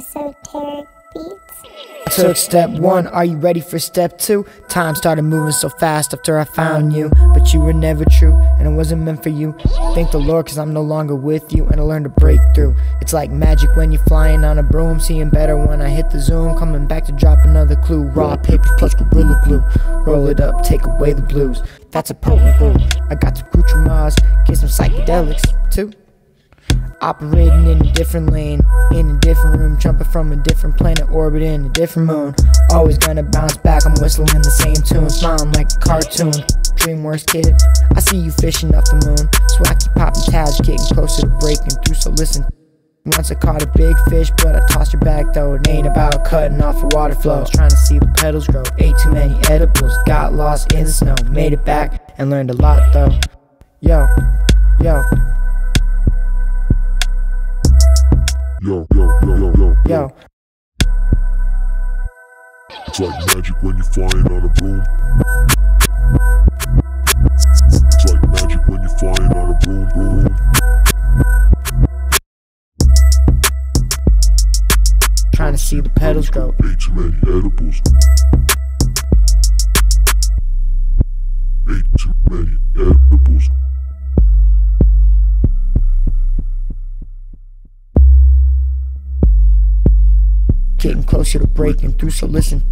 esoteric beats. Took step one, are you ready for step two? Time started moving so fast after I found you. But you were never true, and it wasn't meant for you. Thank the Lord, cause I'm no longer with you, and I learned to break through. It's like magic when you're flying on a broom, seeing better when I hit the zoom. Coming back to drop another clue. Raw paper plus gorilla glue. Roll it up, take away the blues. That's a potent brew. I got some accoutrements, get some psychedelics too. Operating in a different lane, in a different room, jumping from a different planet, orbiting a different moon. Always gonna bounce back, I'm whistling the same tune, smiling like a cartoon. DreamWorks kid, I see you fishing up the moon. So I keep popping tabs, getting closer to breaking through. So listen. Once I caught a big fish, but I tossed her back though. It ain't about cutting off the water flow. Trying to see the petals grow. Ate too many edibles, got lost in the snow. Made it back and learned a lot though. Yo, yo, yo, yo, yo, Yo, It's like magic when you're flying on a broom. It's like magic when you're flying on a broom, broom. trying to see the petals grow. Ate too many edibles. Getting closer to breaking through, so listen.